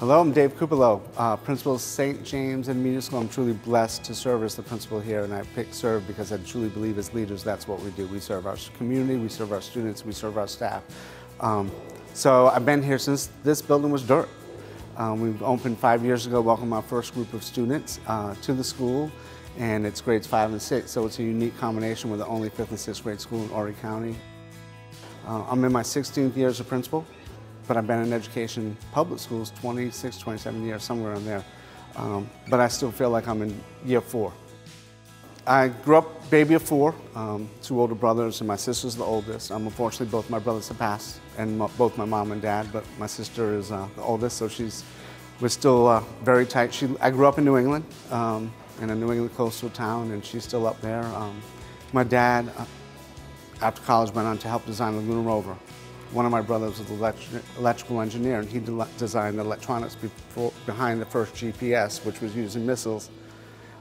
Hello, I'm Dave Cupolo, uh, principal of St. James Intermediate School. I'm truly blessed to serve as the principal here, and I picked serve because I truly believe as leaders that's what we do. We serve our community, we serve our students, we serve our staff. Um, so I've been here since this building was dirt. Um, we opened five years ago, welcomed our first group of students uh, to the school, and it's grades five and six, so it's a unique combination. We're the only fifth and sixth grade school in Horry County. Uh, I'm in my 16th year as a principal but I've been in education, public schools, 26, 27 years, somewhere in there. Um, but I still feel like I'm in year four. I grew up baby of four, um, two older brothers, and my sister's the oldest. Um, unfortunately, both my brothers have passed, and both my mom and dad, but my sister is uh, the oldest, so she's, we're still uh, very tight. She, I grew up in New England, um, in a New England coastal town, and she's still up there. Um, my dad, uh, after college, went on to help design the lunar rover, one of my brothers was an electrical engineer, and he de designed the electronics before, behind the first GPS, which was using missiles.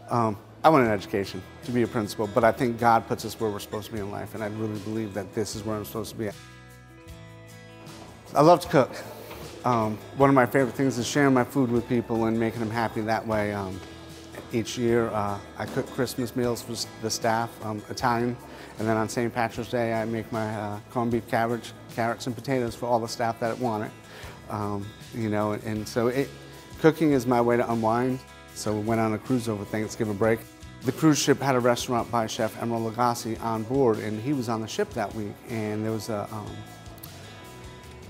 Um, I want an education to be a principal, but I think God puts us where we're supposed to be in life, and I really believe that this is where I'm supposed to be. I love to cook. Um, one of my favorite things is sharing my food with people and making them happy that way. Um, each year, uh, I cook Christmas meals for the staff, um, Italian, and then on St. Patrick's Day, I make my uh, corned beef cabbage, carrots, and potatoes for all the staff that want it. Um, you know, and, and so it, cooking is my way to unwind. So we went on a cruise over Thanksgiving break. The cruise ship had a restaurant by Chef Emeril Lagasse on board, and he was on the ship that week. And there was a um,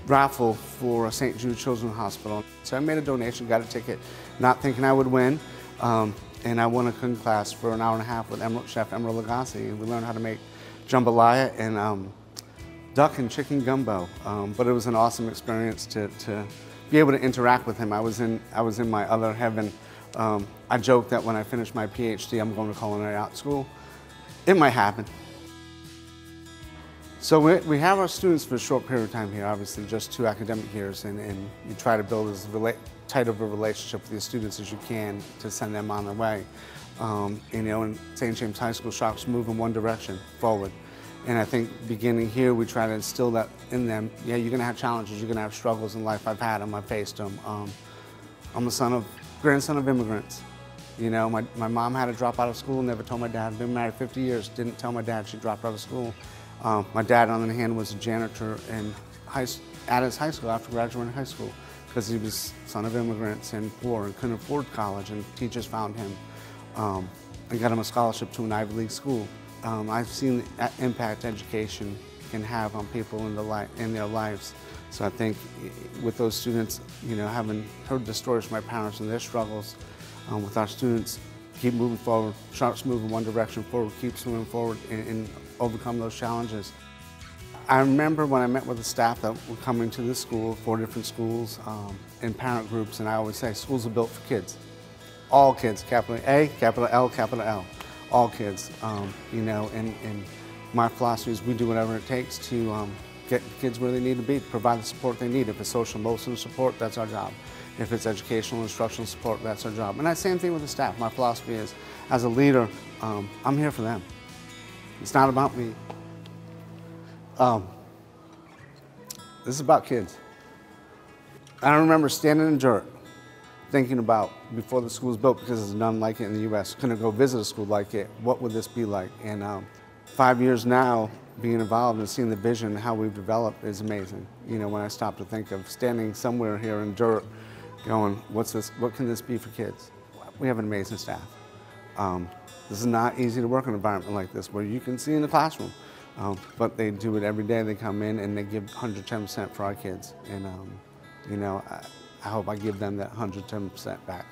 raffle for St. Jude Children's Hospital. So I made a donation, got a ticket, not thinking I would win. Um, and I won a cooking class for an hour and a half with Emeril, Chef Emeril Lagasse. We learned how to make jambalaya and um, duck and chicken gumbo. Um, but it was an awesome experience to, to be able to interact with him. I was in, I was in my other heaven. Um, I joke that when I finish my PhD, I'm going to culinary art school. It might happen. So we, we have our students for a short period of time here, obviously just two academic years, and, and you try to build as tight of a relationship with your students as you can to send them on their way. Um, you know, in St. James High School, Sharks move in one direction, forward. And I think beginning here, we try to instill that in them. Yeah, you're gonna have challenges, you're gonna have struggles in life. I've had them, I've faced them. Um, I'm a son of, grandson of immigrants. You know, my, my mom had to drop out of school, never told my dad. Been married 50 years, didn't tell my dad she dropped out of school. Um, my dad, on the other hand, was a janitor in high, at his high school after graduating high school because he was son of immigrants and poor and couldn't afford college, and teachers found him um, and got him a scholarship to an Ivy League school. Um, I've seen the impact education can have on people in, the in their lives. So I think with those students, you know, having heard the stories from my parents and their struggles, um, with our students, keep moving forward. Sharks move in one direction forward, keeps moving forward and, and overcome those challenges. I remember when I met with the staff that were coming to this school, four different schools, um, in parent groups, and I always say schools are built for kids. All kids, capital A, capital L, capital L. All kids, um, you know, and, and my philosophy is we do whatever it takes to um, get kids where they need to be, provide the support they need. If it's social emotional support, that's our job. If it's educational instructional support, that's our job. And that same thing with the staff. My philosophy is, as a leader, um, I'm here for them. It's not about me. Um, this is about kids. I remember standing in dirt, thinking about before the school was built, because there's none like it in the U.S. Couldn't go visit a school like it. What would this be like? And um, five years now, being involved and seeing the vision how we've developed is amazing. You know, when I stop to think of standing somewhere here in dirt, going, what's this? What can this be for kids? We have an amazing staff. Um, this is not easy to work in an environment like this where you can see in the classroom. Um, but they do it every day. They come in and they give 110% for our kids. And, um, you know, I, I hope I give them that 110% back.